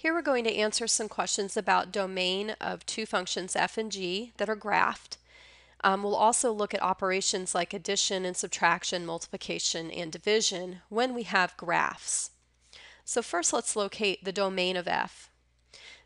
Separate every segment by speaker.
Speaker 1: Here we're going to answer some questions about domain of two functions f and g that are graphed. Um, we'll also look at operations like addition and subtraction, multiplication, and division when we have graphs. So first let's locate the domain of f.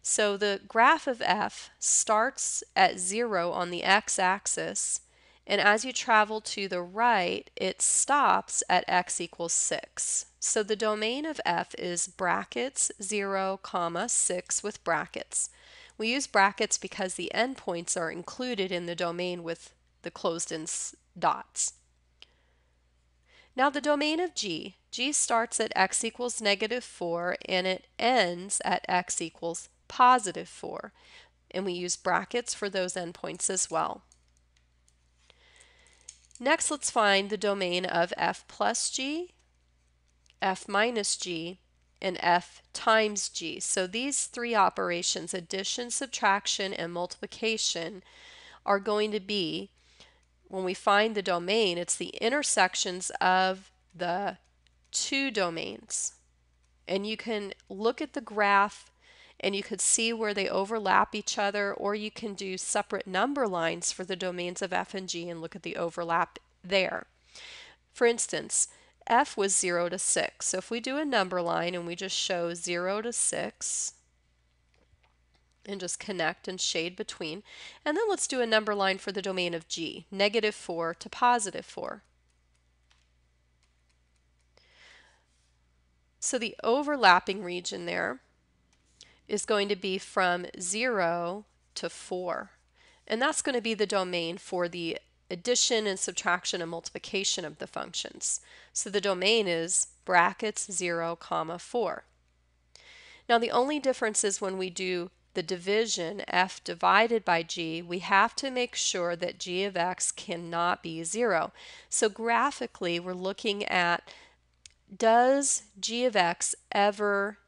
Speaker 1: So the graph of f starts at 0 on the x-axis and as you travel to the right, it stops at x equals 6. So the domain of f is brackets 0, comma 6 with brackets. We use brackets because the endpoints are included in the domain with the closed-in dots. Now the domain of g, g starts at x equals negative 4 and it ends at x equals positive 4. And we use brackets for those endpoints as well. Next, let's find the domain of f plus g, f minus g, and f times g. So these three operations, addition, subtraction, and multiplication, are going to be, when we find the domain, it's the intersections of the two domains. And you can look at the graph and you could see where they overlap each other or you can do separate number lines for the domains of f and g and look at the overlap there. For instance, f was 0 to 6. So if we do a number line and we just show 0 to 6 and just connect and shade between, and then let's do a number line for the domain of g, negative 4 to positive 4. So the overlapping region there is going to be from 0 to 4. And that's going to be the domain for the addition and subtraction and multiplication of the functions. So the domain is brackets 0 comma 4. Now the only difference is when we do the division f divided by g, we have to make sure that g of x cannot be 0. So graphically we're looking at does g of x ever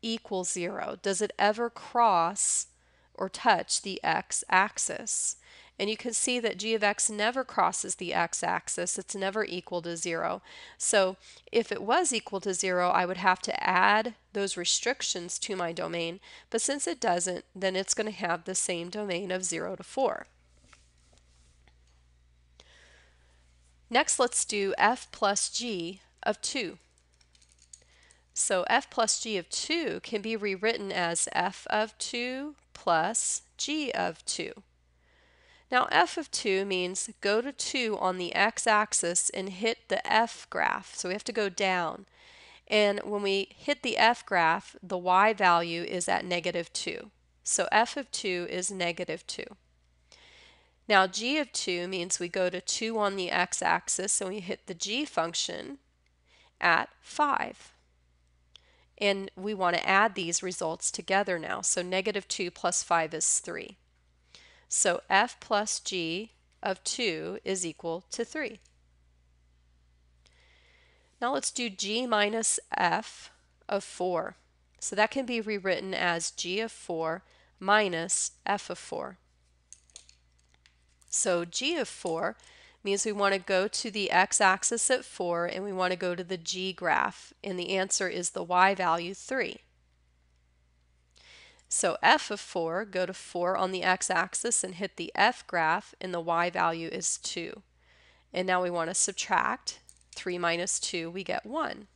Speaker 1: equal 0? Does it ever cross or touch the x-axis? And you can see that g of x never crosses the x-axis. It's never equal to 0. So if it was equal to 0, I would have to add those restrictions to my domain. But since it doesn't, then it's going to have the same domain of 0 to 4. Next, let's do f plus g of 2. So f plus g of 2 can be rewritten as f of 2 plus g of 2. Now f of 2 means go to 2 on the x-axis and hit the f graph. So we have to go down. And when we hit the f graph, the y value is at negative 2. So f of 2 is negative 2. Now g of 2 means we go to 2 on the x-axis and we hit the g function at 5. And we want to add these results together now. So negative 2 plus 5 is 3. So f plus g of 2 is equal to 3. Now let's do g minus f of 4. So that can be rewritten as g of 4 minus f of 4. So g of 4 means we want to go to the x-axis at 4 and we want to go to the g graph and the answer is the y value 3. So f of 4, go to 4 on the x-axis and hit the f graph, and the y value is 2. And now we want to subtract. 3 minus 2, we get 1.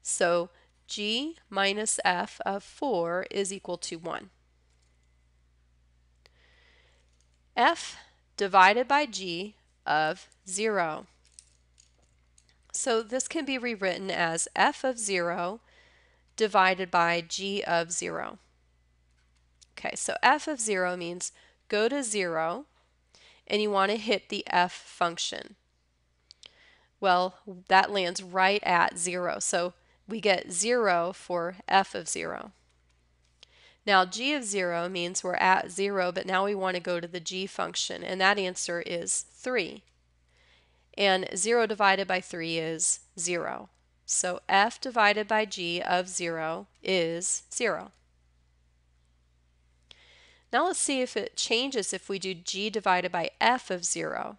Speaker 1: So g minus f of 4 is equal to 1. f divided by g of 0. So this can be rewritten as f of 0 divided by g of 0. Okay, so f of 0 means go to 0 and you want to hit the f function. Well, that lands right at 0. So we get 0 for f of 0. Now g of 0 means we're at 0, but now we want to go to the g function, and that answer is 3 and 0 divided by 3 is 0. So f divided by g of 0 is 0. Now let's see if it changes if we do g divided by f of 0.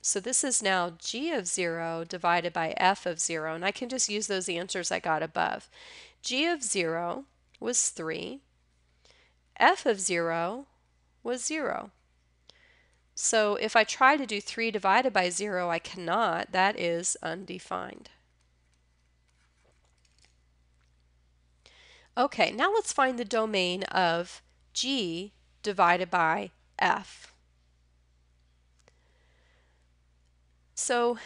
Speaker 1: So this is now g of 0 divided by f of 0, and I can just use those answers I got above. g of 0 was 3, f of 0 was 0. So if I try to do 3 divided by 0, I cannot. That is undefined. Okay, now let's find the domain of g divided by f. So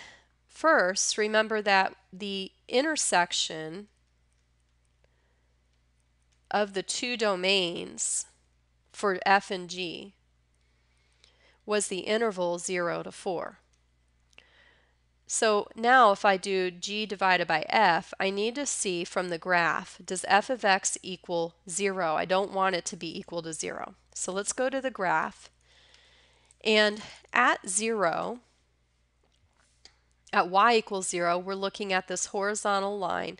Speaker 1: first, remember that the intersection of the two domains for f and g was the interval 0 to 4. So now if I do g divided by f, I need to see from the graph, does f of x equal 0? I don't want it to be equal to 0. So let's go to the graph. And at 0, at y equals 0, we're looking at this horizontal line.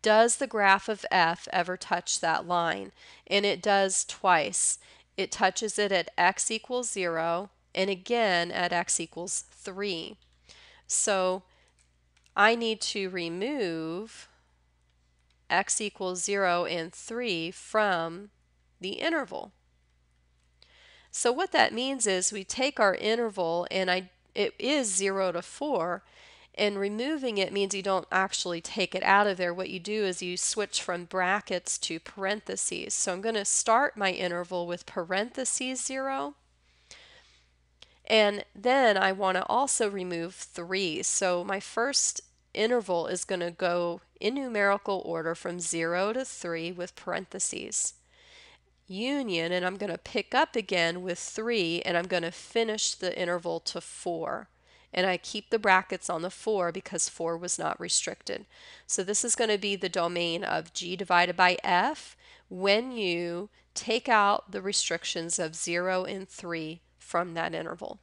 Speaker 1: Does the graph of f ever touch that line? And it does twice. It touches it at x equals 0 and again at x equals 3. So I need to remove x equals 0 and 3 from the interval. So what that means is we take our interval and I it is 0 to 4 and removing it means you don't actually take it out of there. What you do is you switch from brackets to parentheses. So I'm going to start my interval with parentheses 0 and then I want to also remove 3. So my first interval is going to go in numerical order from 0 to 3 with parentheses. Union, and I'm going to pick up again with 3, and I'm going to finish the interval to 4. And I keep the brackets on the 4 because 4 was not restricted. So this is going to be the domain of g divided by f when you take out the restrictions of 0 and 3 from that interval.